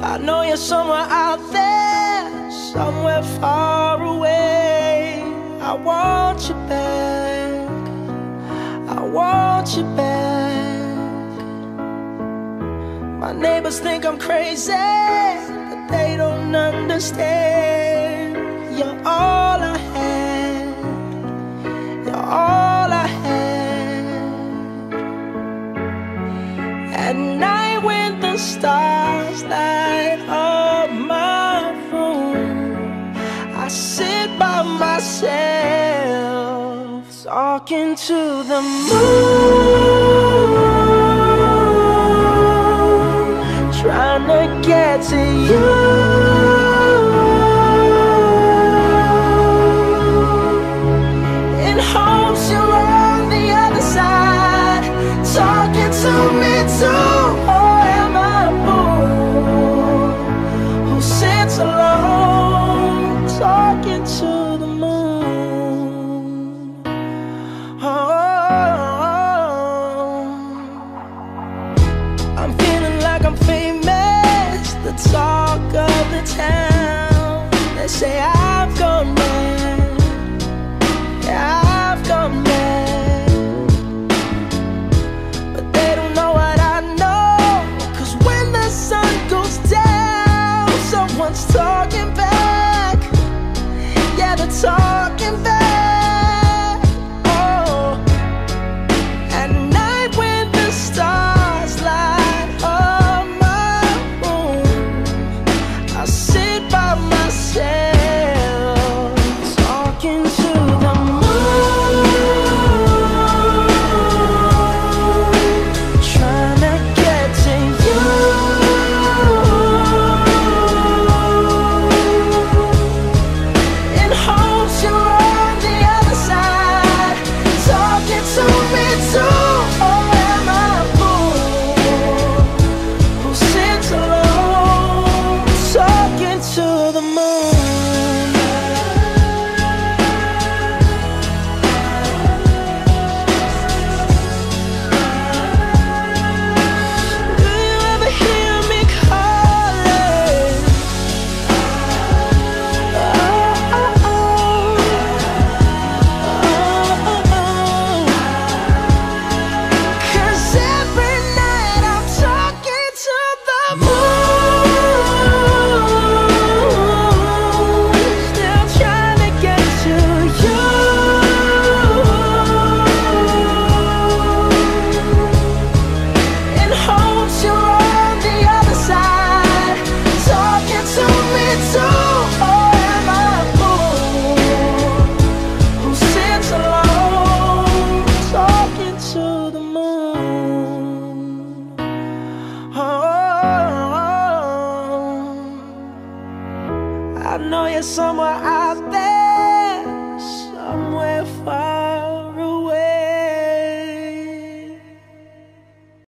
I know you're somewhere out there, somewhere far away. I want you back. I want you back. My neighbors think I'm crazy, but they don't understand. You're all I had. You're all I had. At night stars light up my room. I sit by myself talking to the moon. like I'm famous, the talk of the town. They say I've gone. somewhere I